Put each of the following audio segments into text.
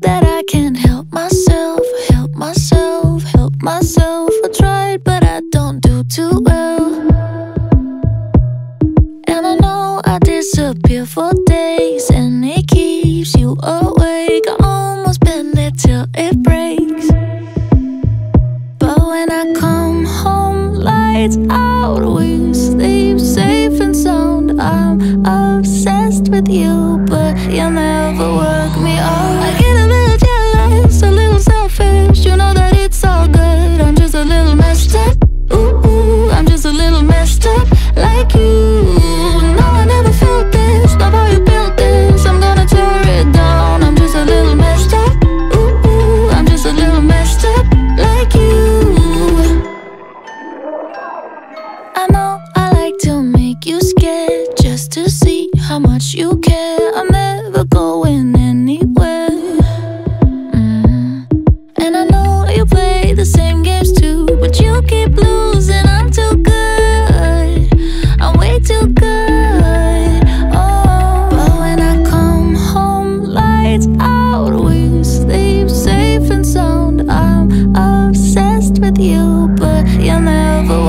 that I can't help myself, help myself, help myself. I tried, but I don't do too well. And I know I disappear for days, and it keeps you away. Lights out, we sleep safe and sound. I'm obsessed with you, but you never work me out. You care. I'm never going anywhere. Mm. And I know you play the same games too, but you keep losing. I'm too good. I'm way too good. Oh, but when I come home, lights out, we sleep safe and sound. I'm obsessed with you, but you never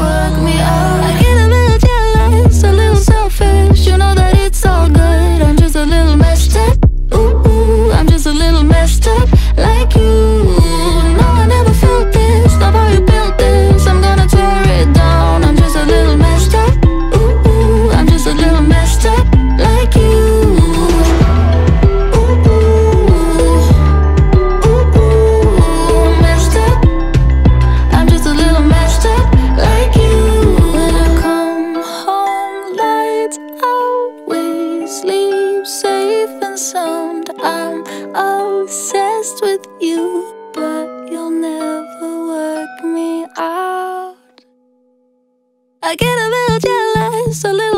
And sound. I'm obsessed with you But you'll never work me out. I get a little jealous, a little